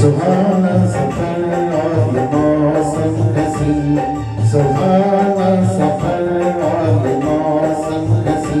सुहाना सफ़र और ये मौसम हसी सुहाना सफ़र और ये मौसम हसी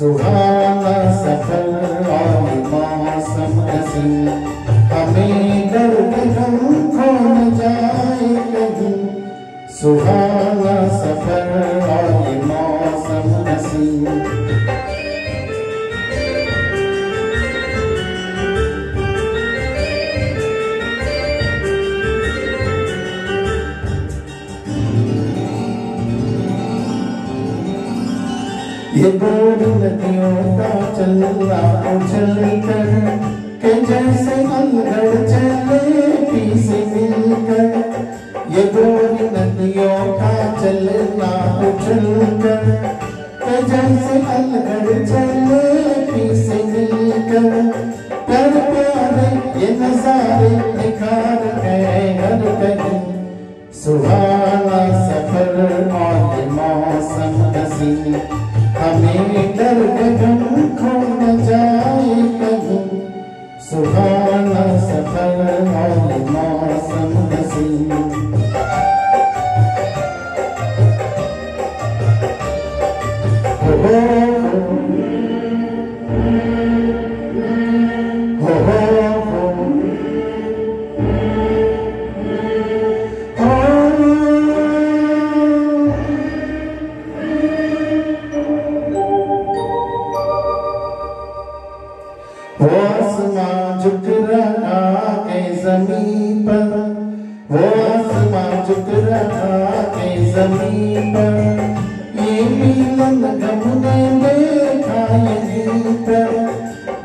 सुहाना और मौसम हसी हमें दर्द गम खो न जाए कहीं सुहाना सफ़र। मौसम हसी ये गोद नदियों का चलना उछल कर के जैसे अंगड़ चले, पीसे मिलकर। ये गोद नदियों का चलना उछल कर के जैसे अंगड़ चले, पीसे मिलकर। प्यार प्यारे, ये नजारे निखार गए हर कहीं। सुहाना सफ़र और ये मौसम हसी हमें दर्द गम खो न जाए कभी। सुहाना सफ़र और मौसम हसी हो वो आसमां झुक रहा है ज़मीन पर वो आसमां झुक रहा है ज़मीन पर ये मिलन हमने देखा यहीं पर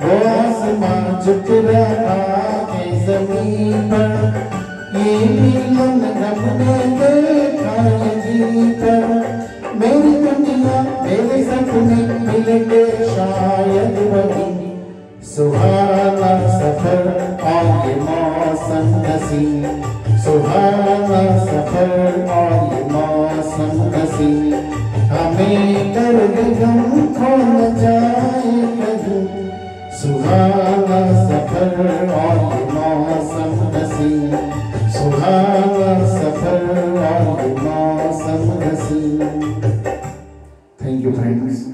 वो आसमां झुक रहा है ज़मीन पर ये मिलन हमने हसी सुहाना सफ़र और ये मौसम हसी। हमें दर्द गम खो न जाए कहीं सुहाना सफ़र और ये मौसम हसी। सुहाना सफ़र और ये मौसम हसी। Thank you friends